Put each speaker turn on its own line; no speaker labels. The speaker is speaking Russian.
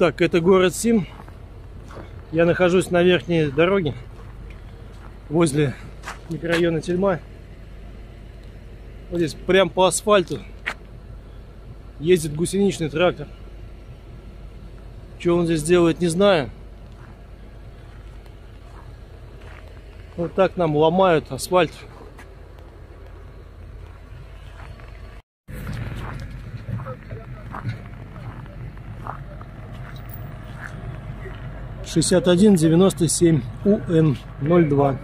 Так, это город Сим. Я нахожусь на верхней дороге возле микрорайона Тельма. Вот здесь прям по асфальту ездит гусеничный трактор. Что он здесь делает, не знаю. Вот так нам ломают асфальт. Шестьдесят один девяносто семь УН ноль два.